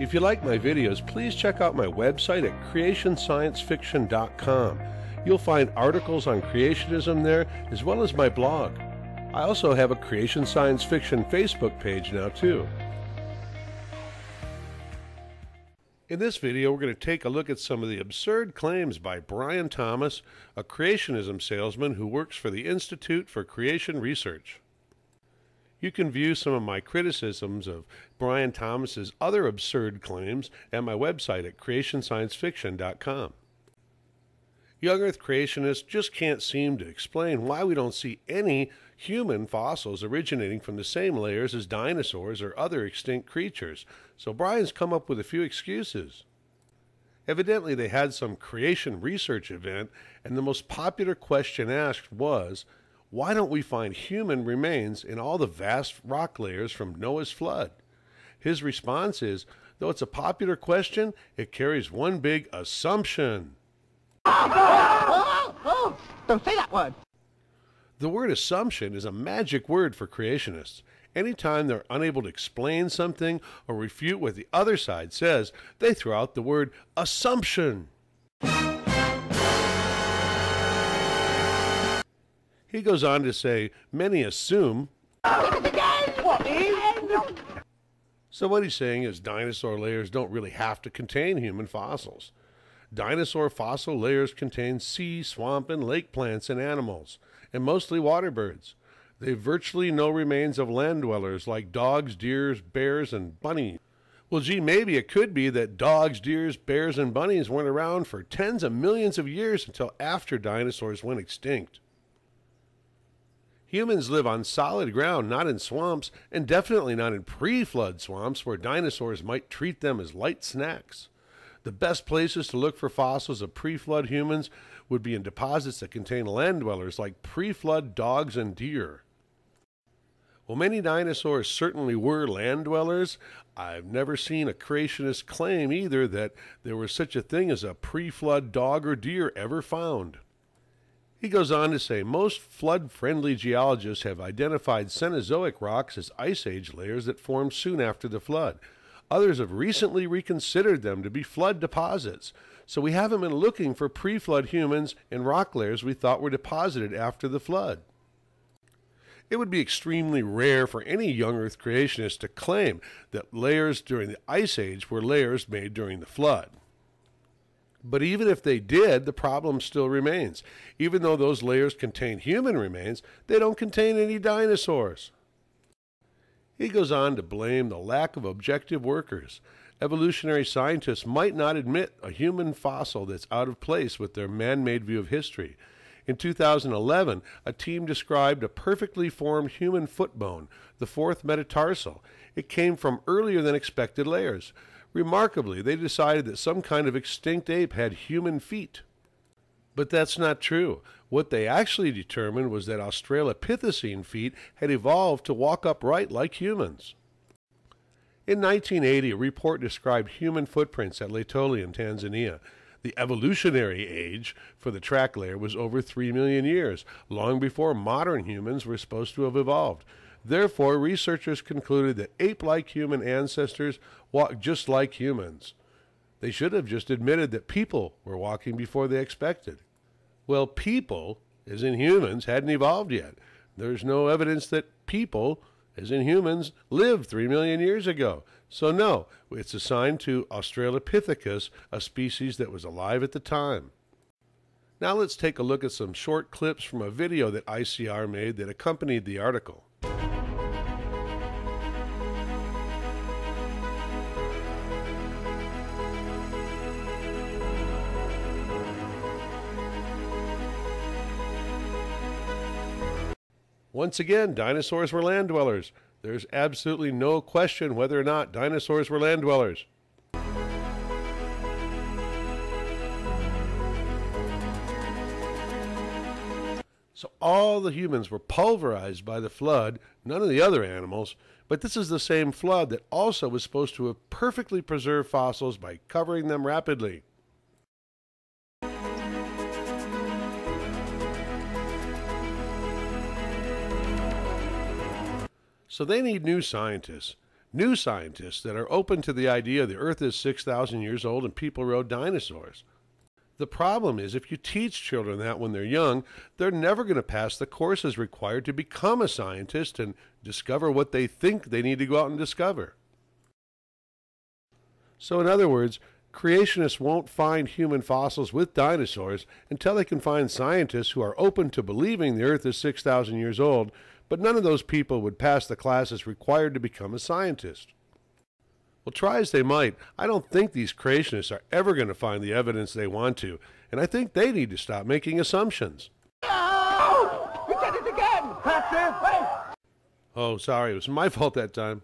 If you like my videos, please check out my website at creationsciencefiction.com. You'll find articles on creationism there, as well as my blog. I also have a Creation Science Fiction Facebook page now, too. In this video, we're going to take a look at some of the absurd claims by Brian Thomas, a creationism salesman who works for the Institute for Creation Research. You can view some of my criticisms of Brian Thomas's other absurd claims at my website at creationsciencefiction.com. Young Earth creationists just can't seem to explain why we don't see any human fossils originating from the same layers as dinosaurs or other extinct creatures, so Brian's come up with a few excuses. Evidently, they had some creation research event, and the most popular question asked was why don't we find human remains in all the vast rock layers from Noah's flood? His response is though it's a popular question, it carries one big assumption. Oh, oh, don't say that word. The word assumption is a magic word for creationists. Anytime they're unable to explain something or refute what the other side says, they throw out the word assumption. He goes on to say, many assume. So, what he's saying is dinosaur layers don't really have to contain human fossils. Dinosaur fossil layers contain sea, swamp, and lake plants and animals, and mostly water birds. They have virtually no remains of land dwellers like dogs, deers, bears, and bunnies. Well, gee, maybe it could be that dogs, deers, bears, and bunnies weren't around for tens of millions of years until after dinosaurs went extinct. Humans live on solid ground, not in swamps, and definitely not in pre flood swamps where dinosaurs might treat them as light snacks. The best places to look for fossils of pre flood humans would be in deposits that contain land dwellers like pre flood dogs and deer. While many dinosaurs certainly were land dwellers, I've never seen a creationist claim either that there was such a thing as a pre flood dog or deer ever found. He goes on to say most flood friendly geologists have identified Cenozoic rocks as ice age layers that formed soon after the flood. Others have recently reconsidered them to be flood deposits, so we haven't been looking for pre flood humans in rock layers we thought were deposited after the flood. It would be extremely rare for any young Earth creationist to claim that layers during the Ice Age were layers made during the flood. But even if they did, the problem still remains. Even though those layers contain human remains, they don't contain any dinosaurs. He goes on to blame the lack of objective workers. Evolutionary scientists might not admit a human fossil that's out of place with their man made view of history. In 2011, a team described a perfectly formed human foot bone, the fourth metatarsal. It came from earlier than expected layers. Remarkably, they decided that some kind of extinct ape had human feet. But that's not true. What they actually determined was that Australopithecine feet had evolved to walk upright like humans. In 1980, a report described human footprints at Laetoli in Tanzania. The evolutionary age for the track layer was over 3 million years, long before modern humans were supposed to have evolved. Therefore, researchers concluded that ape like human ancestors walked just like humans. They should have just admitted that people were walking before they expected. Well, people, as in humans, hadn't evolved yet. There's no evidence that people, as in humans, lived three million years ago. So, no, it's assigned to Australopithecus, a species that was alive at the time. Now, let's take a look at some short clips from a video that ICR made that accompanied the article. Once again, dinosaurs were land dwellers. There's absolutely no question whether or not dinosaurs were land dwellers. So all the humans were pulverized by the flood, none of the other animals, but this is the same flood that also was supposed to have perfectly preserved fossils by covering them rapidly. So they need new scientists. New scientists that are open to the idea the Earth is 6,000 years old and people rode dinosaurs. The problem is, if you teach children that when they're young, they're never going to pass the courses required to become a scientist and discover what they think they need to go out and discover. So, in other words, creationists won't find human fossils with dinosaurs until they can find scientists who are open to believing the Earth is 6,000 years old, but none of those people would pass the classes required to become a scientist. Well, try as they might, I don't think these creationists are ever going to find the evidence they want to, and I think they need to stop making assumptions. Oh! You did it again! That's it! Wait! Oh, sorry, it was my fault that time.